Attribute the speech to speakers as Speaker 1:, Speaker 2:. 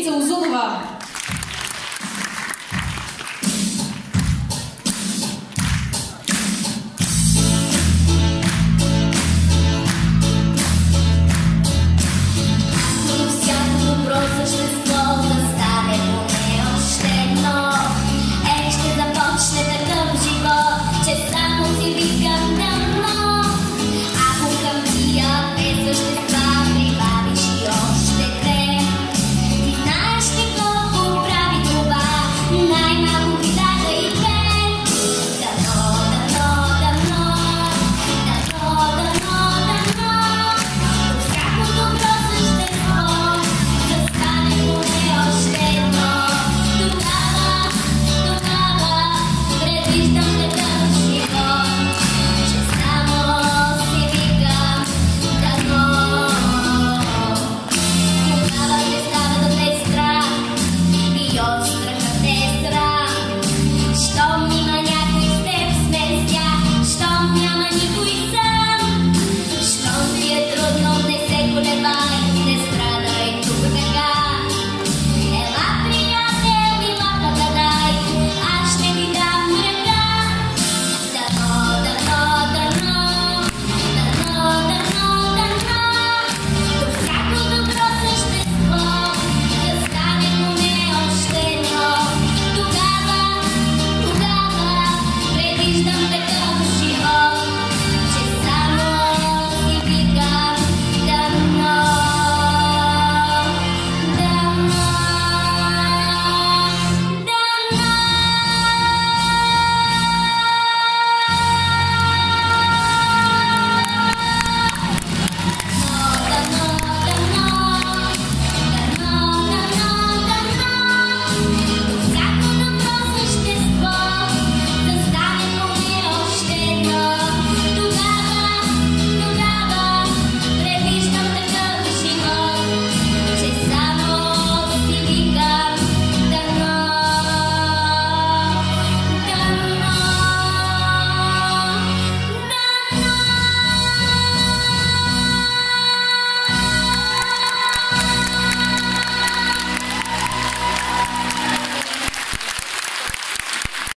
Speaker 1: Певица Узунова please don't